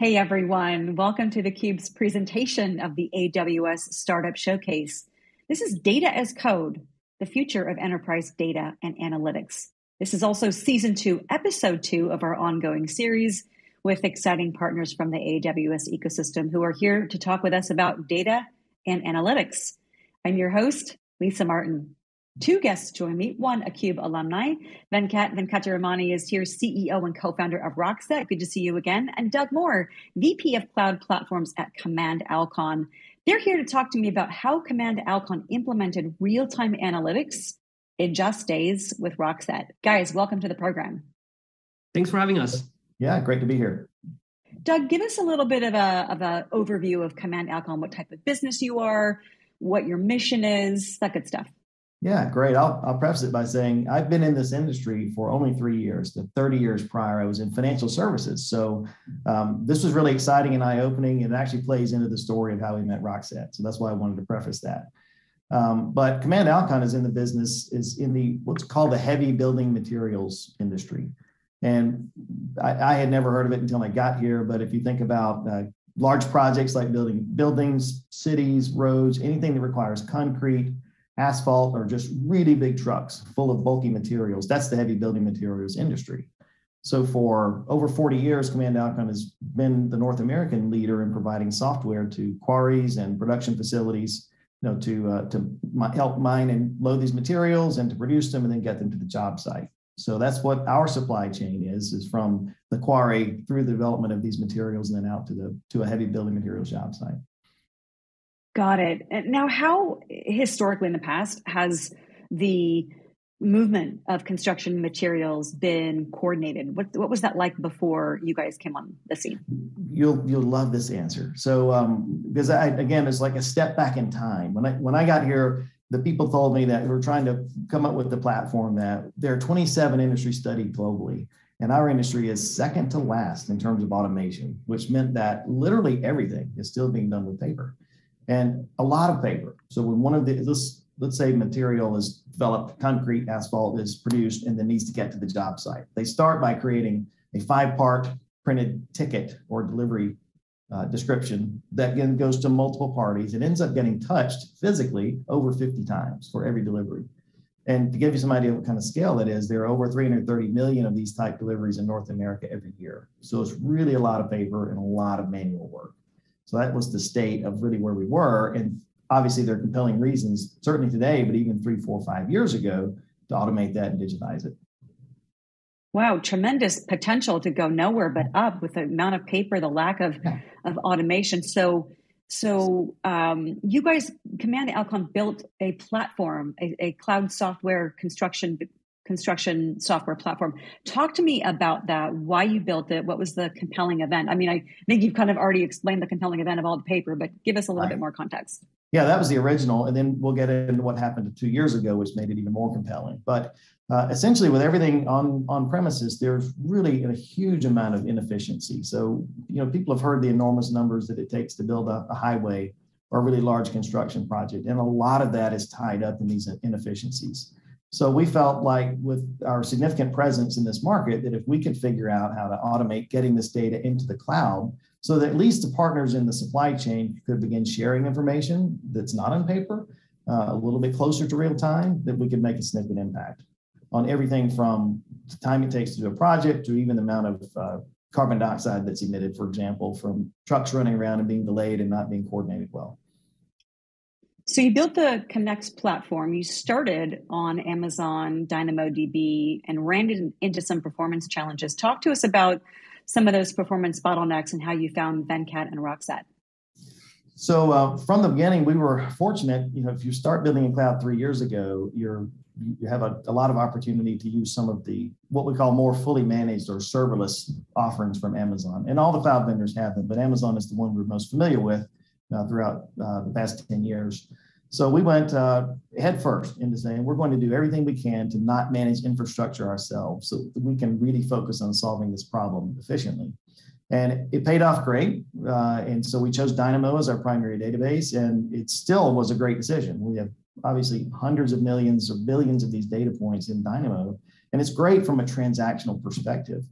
Hey everyone, welcome to theCUBE's presentation of the AWS Startup Showcase. This is Data as Code, the future of enterprise data and analytics. This is also season two, episode two of our ongoing series with exciting partners from the AWS ecosystem who are here to talk with us about data and analytics. I'm your host, Lisa Martin. Two guests join me. One, a CUBE alumni. Venkat Venkataramani is here, CEO and co-founder of Rockset. Good to see you again. And Doug Moore, VP of Cloud Platforms at Command Alkon. They're here to talk to me about how Command Alkon implemented real-time analytics in just days with Rockset. Guys, welcome to the program. Thanks for having us. Yeah, great to be here. Doug, give us a little bit of a of an overview of Command Alkon, what type of business you are, what your mission is, that good stuff. Yeah, great. I'll, I'll preface it by saying I've been in this industry for only three years. The 30 years prior, I was in financial services. So um, this was really exciting and eye opening. It actually plays into the story of how we met Rockset. So that's why I wanted to preface that. Um, but Command Alkon is in the business, is in the what's called the heavy building materials industry. And I, I had never heard of it until I got here. But if you think about uh, large projects like building buildings, cities, roads, anything that requires concrete, asphalt or just really big trucks full of bulky materials. That's the heavy building materials industry. So for over 40 years, Command Alkon has been the North American leader in providing software to quarries and production facilities, you know, to uh, to help mine and load these materials and to produce them and then get them to the job site. So that's what our supply chain is: is from the quarry through the development of these materials and then out to the to a heavy building materials job site. Got it. Now, how historically in the past has the movement of construction materials been coordinated? What, what was that like before you guys came on the scene? You'll you'll love this answer. So um, because I again it's like a step back in time. When I when I got here, the people told me that we were trying to come up with the platform that there are 27 industry studied globally. And our industry is second to last in terms of automation, which meant that literally everything is still being done with paper and a lot of paper. So when one of the let's say material is developed, concrete, asphalt is produced, and then needs to get to the job site. They start by creating a five-part printed ticket or delivery uh, description that then goes to multiple parties. It ends up getting touched physically over 50 times for every delivery. And to give you some idea of what kind of scale that is, there are over 330 million of these type deliveries in North America every year. So it's really a lot of paper and a lot of manual work. So that was the state of really where we were. And obviously, there are compelling reasons, certainly today, but even three, four, five years ago, to automate that and digitize it. Wow, tremendous potential to go nowhere but up with the amount of paper, the lack of, yeah. of automation. So, so um, you guys, Command Alkon built a platform, a, a cloud software construction construction software platform. Talk to me about that, why you built it, what was the compelling event? I mean, I think you've kind of already explained the compelling event of all the paper, but give us a little right. bit more context. Yeah, that was the original. And then we'll get into what happened two years ago, which made it even more compelling. But uh, essentially, with everything on, on premises, there's really a huge amount of inefficiency. So, you know, people have heard the enormous numbers that it takes to build a, a highway or a really large construction project. And a lot of that is tied up in these inefficiencies. So we felt like with our significant presence in this market that if we could figure out how to automate getting this data into the cloud so that at least the partners in the supply chain could begin sharing information that's not on paper uh, a little bit closer to real time that we could make a significant impact on everything from the time it takes to do a project to even the amount of uh, carbon dioxide that's emitted, for example, from trucks running around and being delayed and not being coordinated well. So you built the Connex platform. You started on Amazon DynamoDB and ran into some performance challenges. Talk to us about some of those performance bottlenecks and how you found Venkat and Rockset. So uh, from the beginning, we were fortunate. You know, if you start building in cloud three years ago, you're you have a, a lot of opportunity to use some of the what we call more fully managed or serverless offerings from Amazon. And all the cloud vendors have them, but Amazon is the one we're most familiar with uh, throughout uh, the past 10 years. So we went uh, head first into saying we're going to do everything we can to not manage infrastructure ourselves so we can really focus on solving this problem efficiently. And it paid off great. Uh, and so we chose Dynamo as our primary database, and it still was a great decision. We have obviously hundreds of millions or billions of these data points in Dynamo, and it's great from a transactional perspective.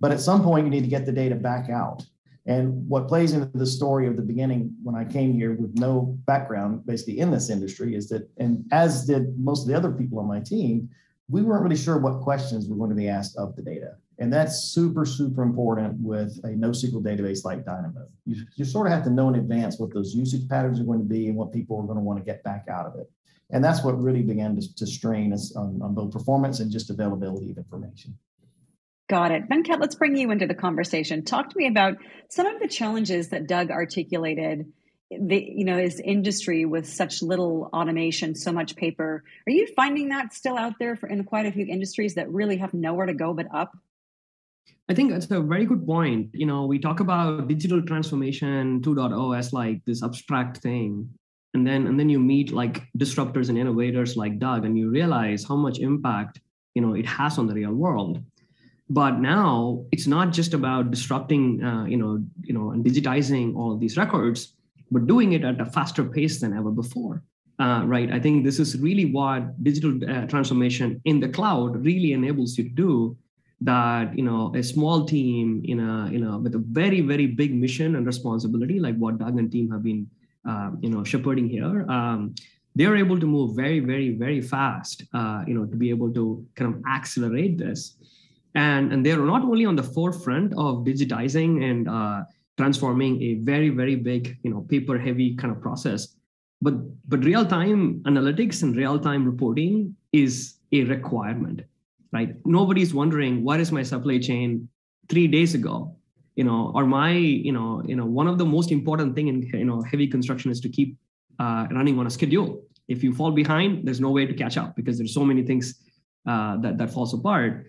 But at some point, you need to get the data back out And what plays into the story of the beginning when I came here with no background basically in this industry is that, and as did most of the other people on my team, we weren't really sure what questions were going to be asked of the data. And that's super, super important with a NoSQL database like Dynamo. You, you sort of have to know in advance what those usage patterns are going to be and what people are going to want to get back out of it. And that's what really began to, to strain us on, on both performance and just availability of information. Got it. Venkat, let's bring you into the conversation. Talk to me about some of the challenges that Doug articulated the you know his industry with such little automation so much paper. Are you finding that still out there for in quite a few industries that really have nowhere to go but up? I think that's a very good point. You know we talk about digital transformation 2.0 as like this abstract thing. And then and then you meet like disruptors and innovators like doug and you realize how much impact you know it has on the real world but now it's not just about disrupting uh, you know you know and digitizing all these records but doing it at a faster pace than ever before. Uh, right? I think this is really what digital uh, transformation in the cloud really enables you to do that you know a small team in a you know with a very very big mission and responsibility like what doug and team have been uh, you know shepherding here um, they're able to move very very very fast uh, you know to be able to kind of accelerate this and and they're not only on the forefront of digitizing and uh, transforming a very very big you know paper heavy kind of process but but real time analytics and real time reporting is a requirement right? Nobody's wondering what is my supply chain 3 days ago you know or my you know you know one of the most important thing in you know heavy construction is to keep uh, running on a schedule. If you fall behind there's no way to catch up because there's so many things uh, that that falls apart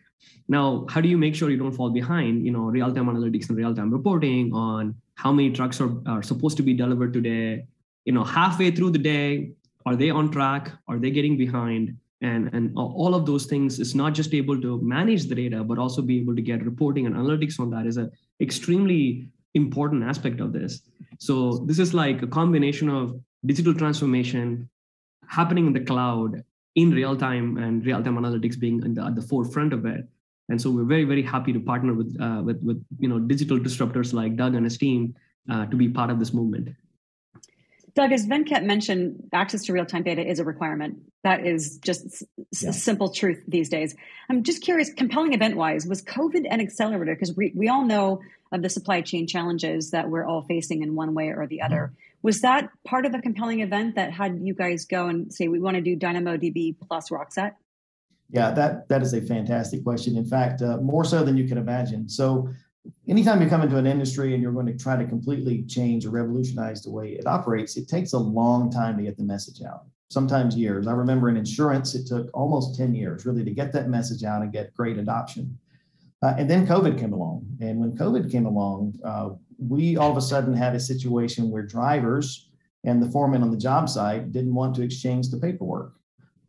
now, how do you make sure you don't fall behind? You know, real-time analytics and real-time reporting on how many trucks are, are supposed to be delivered today. You know, halfway through the day, are they on track? Are they getting behind? And, and all of those things is not just able to manage the data, but also be able to get reporting and analytics on that is an extremely important aspect of this. So this is like a combination of digital transformation happening in the cloud in real time and real time analytics being the, at the forefront of it. And so we're very, very happy to partner with, uh, with, with you know, digital disruptors like Doug and his team uh, to be part of this movement. Doug, as Venkat mentioned, access to real time data is a requirement. That is just yeah. simple truth these days. I'm just curious, compelling event wise, was COVID an accelerator? Because we, we all know of the supply chain challenges that we're all facing in one way or the other. Mm-hmm. Was that part of a compelling event that had you guys go and say, we want to do DynamoDB plus Rockset? Yeah, that, that is a fantastic question. In fact, uh, more so than you can imagine. So, anytime you come into an industry and you're going to try to completely change or revolutionize the way it operates, it takes a long time to get the message out, sometimes years. I remember in insurance, it took almost 10 years really to get that message out and get great adoption. Uh, and then COVID came along. And when COVID came along, uh, we all of a sudden had a situation where drivers and the foreman on the job site didn't want to exchange the paperwork.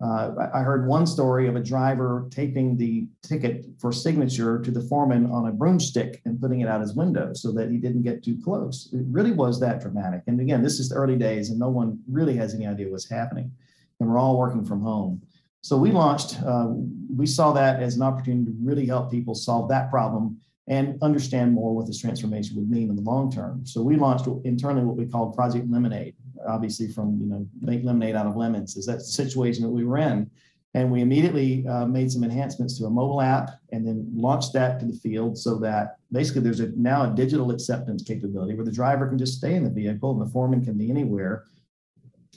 Uh, I heard one story of a driver taping the ticket for signature to the foreman on a broomstick and putting it out his window so that he didn't get too close. It really was that dramatic. And again, this is the early days and no one really has any idea what's happening. And we're all working from home. So we launched, uh, we saw that as an opportunity to really help people solve that problem and understand more what this transformation would mean in the long term. So we launched internally what we called Project Lemonade, obviously from you know make lemonade out of lemons. Is that the situation that we were in? And we immediately uh, made some enhancements to a mobile app and then launched that to the field so that basically there's a, now a digital acceptance capability where the driver can just stay in the vehicle and the foreman can be anywhere,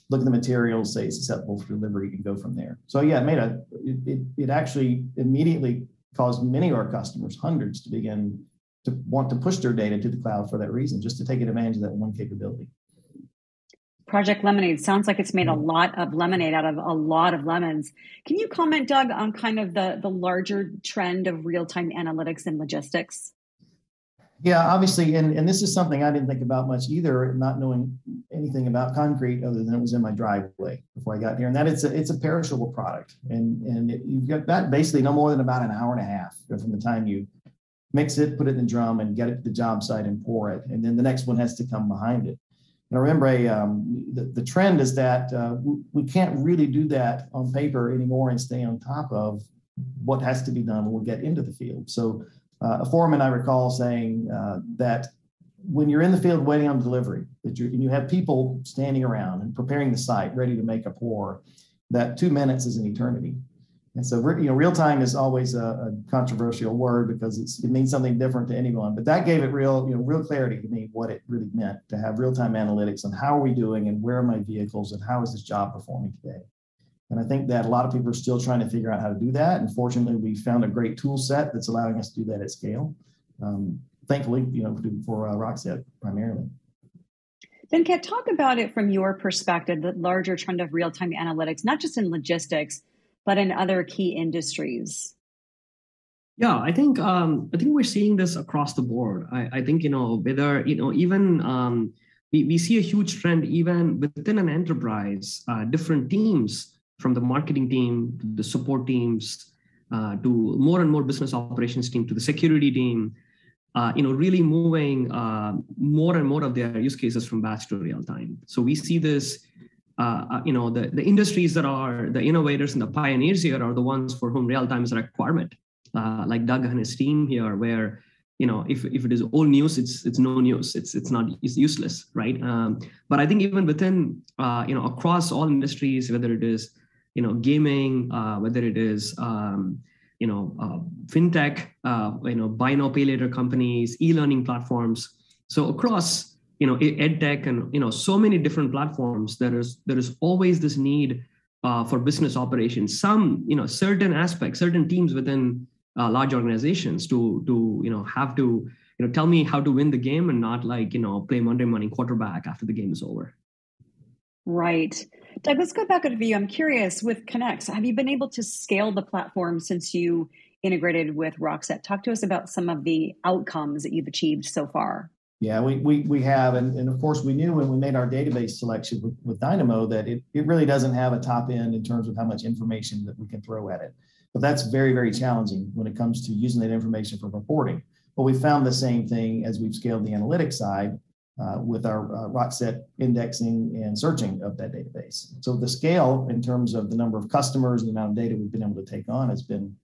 look at the materials, say it's acceptable for delivery, and go from there. So yeah, it made a it, it, it actually immediately caused many of our customers, hundreds, to begin to want to push their data to the cloud for that reason, just to take advantage of that one capability. Project Lemonade sounds like it's made a mm-hmm. lot of lemonade out of a lot of lemons. Can you comment, Doug, on kind of the, the larger trend of real time analytics and logistics? Yeah, obviously, and, and this is something I didn't think about much either, not knowing anything about concrete other than it was in my driveway before I got here. And that it's a it's a perishable product, and and it, you've got that basically no more than about an hour and a half from the time you mix it, put it in the drum, and get it to the job site and pour it, and then the next one has to come behind it. And I remember, a, um, the, the trend is that uh, we can't really do that on paper anymore and stay on top of what has to be done when we get into the field. So uh, a foreman I recall saying uh, that when you're in the field waiting on delivery, that you and you have people standing around and preparing the site, ready to make a pour, that two minutes is an eternity. And so, you know, real time is always a, a controversial word because it means something different to anyone. But that gave it real, you know, real clarity to me what it really meant to have real time analytics on how are we doing and where are my vehicles and how is this job performing today. And I think that a lot of people are still trying to figure out how to do that. And fortunately, we found a great tool set that's allowing us to do that at scale. Um, thankfully, you know, for uh, Rockset primarily. Venkat, talk about it from your perspective, the larger trend of real time analytics, not just in logistics, but in other key industries. Yeah, I think um, I think we're seeing this across the board. I, I think you know whether you know even um, we, we see a huge trend even within an enterprise, uh, different teams from the marketing team the support teams uh, to more and more business operations team to the security team uh, you know, really moving uh, more and more of their use cases from batch to real time. So we see this, uh, uh, you know, the, the industries that are the innovators and the pioneers here are the ones for whom real time is a requirement, uh, like Doug and his team here, where you know if, if it is old news it's it's no news. It's it's not it's useless right? Um, but i think even within you know across all industries whether it is you know gaming whether it is um, you know, uh, fintech, uh, you know, buy now pay later companies, e-learning platforms. So across, you know, ed tech and you know, so many different platforms, there is there is always this need uh, for business operations. Some, you know, certain aspects, certain teams within uh, large organizations to to you know have to you know tell me how to win the game and not like you know play Monday morning quarterback after the game is over. Right. Doug, let's go back over to you. I'm curious with Connex, have you been able to scale the platform since you integrated with Rockset? Talk to us about some of the outcomes that you've achieved so far. Yeah, we, we, we have. And, and of course, we knew when we made our database selection with, with Dynamo that it, it really doesn't have a top end in terms of how much information that we can throw at it. But that's very, very challenging when it comes to using that information for reporting. But we found the same thing as we've scaled the analytics side uh, with our uh, Rockset indexing and searching of that database. So the scale in terms of the number of customers and the amount of data we've been able to take on has been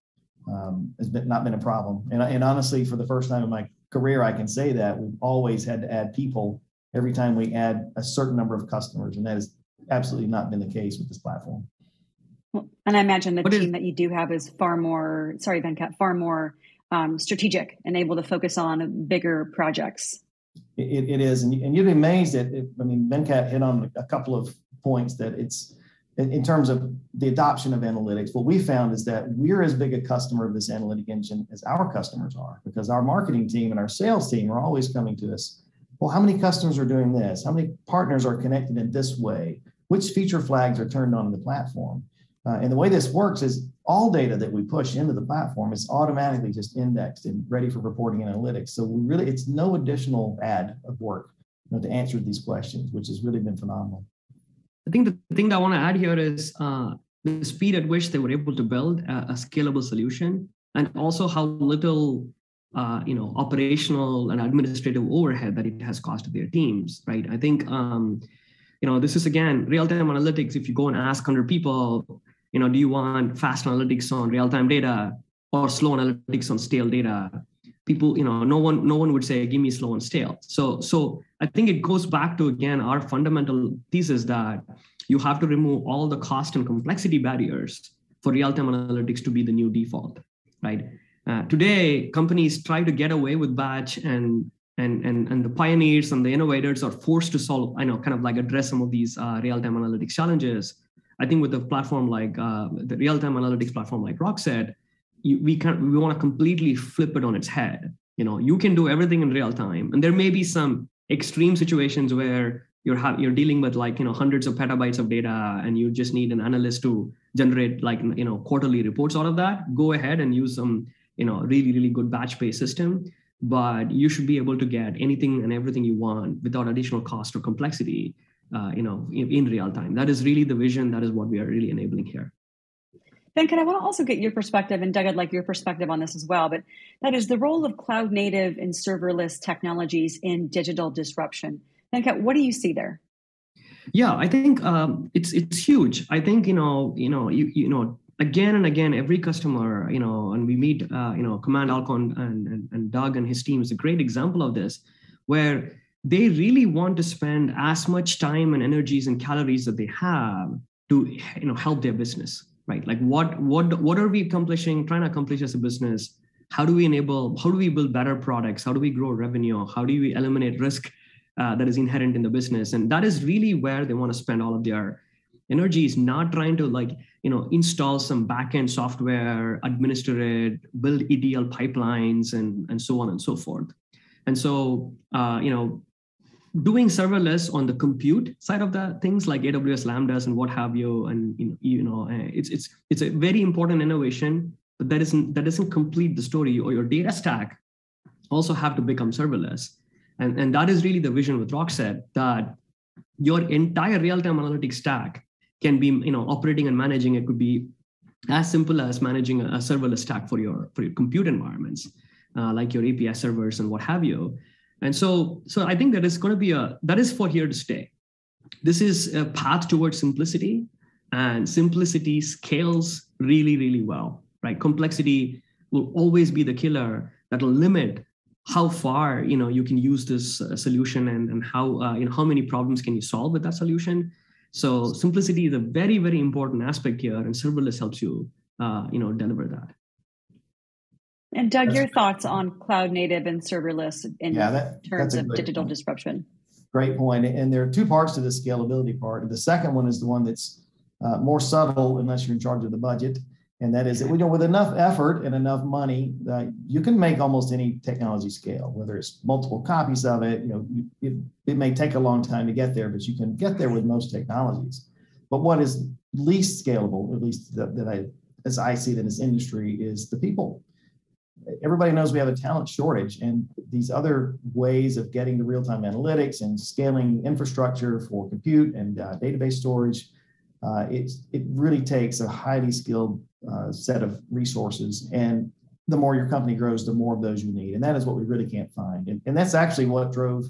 um, has been not been a problem. And, and honestly, for the first time in my career, I can say that we've always had to add people every time we add a certain number of customers, and that has absolutely not been the case with this platform. Well, and I imagine the what team is, that you do have is far more, sorry, Venkat, far more um, strategic and able to focus on bigger projects it, it is, and, and you'd be amazed at. It, I mean, Venkat hit on a couple of points that it's in, in terms of the adoption of analytics. What we found is that we're as big a customer of this analytic engine as our customers are, because our marketing team and our sales team are always coming to us. Well, how many customers are doing this? How many partners are connected in this way? Which feature flags are turned on in the platform? Uh, and the way this works is all data that we push into the platform is automatically just indexed and ready for reporting analytics. So we really, it's no additional add of work you know, to answer these questions, which has really been phenomenal. I think the thing that I want to add here is uh, the speed at which they were able to build a, a scalable solution, and also how little uh, you know operational and administrative overhead that it has cost to their teams. Right? I think um, you know this is again real-time analytics. If you go and ask 100 people, you know, do you want fast analytics on real-time data or slow analytics on stale data? People, you know, no one, no one would say, give me slow and stale. So, so I think it goes back to again our fundamental thesis that you have to remove all the cost and complexity barriers for real-time analytics to be the new default, right? Uh, today, companies try to get away with batch and and and and the pioneers and the innovators are forced to solve i know kind of like address some of these uh, real-time analytics challenges I think with a platform like uh, the real-time analytics platform like Rockset, you, we can we want to completely flip it on its head. You know, you can do everything in real time, and there may be some extreme situations where you're ha- you're dealing with like you know hundreds of petabytes of data, and you just need an analyst to generate like you know quarterly reports out of that. Go ahead and use some you know really really good batch based system but you should be able to get anything and everything you want without additional cost or complexity uh, you know, in, in, real time. That is really the vision. That is what we are really enabling here. Ben, can I want to also get your perspective, and Doug, I'd like your perspective on this as well. But that is the role of cloud native and serverless technologies in digital disruption. Venkat, what do you see there? Yeah, I think um, it's it's huge. I think you know you know you you know again and again every customer you know and we meet uh, you know Command Alkon and, and and Doug and his team is a great example of this where they really want to spend as much time and energies and calories that they have to you know help their business right? Like what what what are we accomplishing trying to accomplish as a business? How do we enable how do we build better products? How do we grow revenue? How do we eliminate risk uh, that is inherent in the business? And that is really where they want to spend all of their energy is not trying to like you know install some backend software administer it build ETL pipelines and and so on and so forth. And so uh, you know doing serverless on the compute side of the things like aws lambdas and what have you and you know, uh, it's it's it's a very important innovation but that isn't that doesn't complete the story or your data stack also have to become serverless. And and that is really the vision with rockset that your entire real-time analytics stack can be you know operating and managing. It could be as simple as managing a serverless stack for your for your compute environments uh, like your api servers and what have you and so, so I think that is going to be a that is for here to stay. This is a path towards simplicity, and simplicity scales really, really well. Right? Complexity will always be the killer that will limit how far you know you can use this uh, solution and, and how uh, you know how many problems can you solve with that solution so simplicity is a very very important aspect here and serverless helps you uh, you know deliver that and Doug, that's your thoughts on cloud native and serverless in yeah, that, terms of digital point. disruption? Great point. And there are two parts to the scalability part. The second one is the one that's uh, more subtle unless you're in charge of the budget. And that is that we know with enough effort and enough money, uh, you can make almost any technology scale, whether it's multiple copies of it. You know, it, it may take a long time to get there, but you can get there with most technologies. But what is least scalable, at least that, that I, as I see it in this industry, is the people everybody knows we have a talent shortage and these other ways of getting the real-time analytics and scaling infrastructure for compute and uh, database storage uh, it, it really takes a highly skilled uh, set of resources. And the more your company grows the more of those you need. And that is what we really can't find. And, and that's actually what drove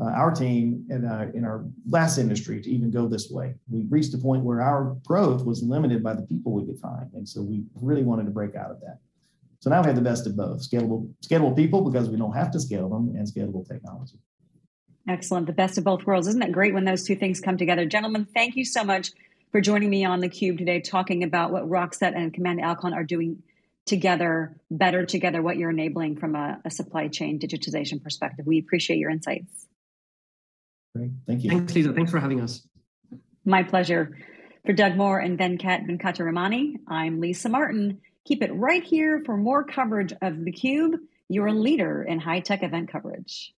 uh, our team in, uh, in our last industry to even go this way. We reached a point where our growth was limited by the people we could find. And so we really wanted to break out of that so now we have the best of both scalable, scalable people because we don't have to scale them and scalable technology. Excellent. The best of both worlds. Isn't that great when those two things come together? Gentlemen, thank you so much for joining me on the Cube today, talking about what Rockset and Command Alkon are doing together, better together, what you're enabling from a, a supply chain digitization perspective. We appreciate your insights. Great. Thank you. Thanks, Lisa. Thanks for having us. My pleasure. For Doug Moore and Venkat Venkataramani, I'm Lisa Martin. Keep it right here for more coverage of theCUBE, your leader in high-tech event coverage.